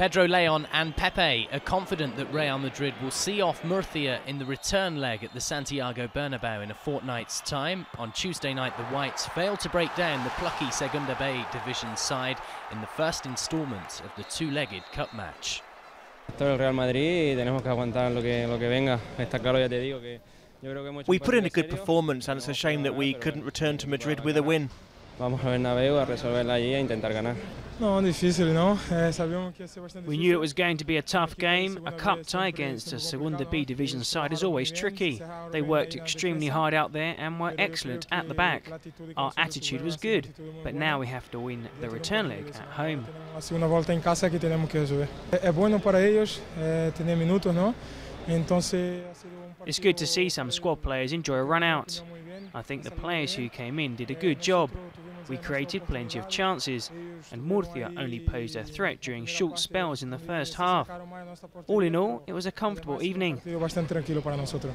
Pedro Leon and Pepe are confident that Real Madrid will see off Murcia in the return leg at the Santiago Bernabeu in a fortnight's time. On Tuesday night, the Whites failed to break down the plucky Segunda B division side in the first instalment of the two-legged cup match. Todo Real Madrid y tenemos que aguantar lo que, lo que venga. Está claro, ya te digo, que yo creo que hemos hecho We put in a good performance and it's a shame that we couldn't return to Madrid with a win. Vamos a Bernabéu a resolverla allí e intentar ganar. Não, difícil não. É, sabíamos que ia ser bastante We knew it was going to be a tough game. A cup tie against a Segunda B division side is always tricky. They worked extremely hard out there and were excellent at the back. Our attitude was good, but now we have to win the return leg at home. A segunda volta em casa que temos que resolver. É, é bueno para eles é, minutos, não? Então, ha sido um It's good to see some squad players enjoy a run out. I think the players who came in did a good job. We created plenty of chances, and Murcia only posed a threat during short spells in the first half. All in all, it was a comfortable evening. Partido bastante tranquilo para nosotros.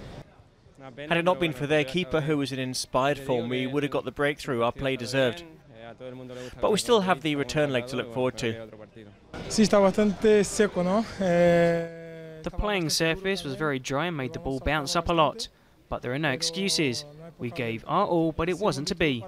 Una pena, Had it not been for their keeper, who was in inspired form, we would have got the breakthrough our play deserved. bien, eh, a todo el mundo le gusta But we still have the return leg to look forward to. hay otro partido. Sim, está bastante seco, não? É, The playing surface was very dry and made the ball bounce up a lot, but there are no excuses. We gave our all, but it wasn't to be.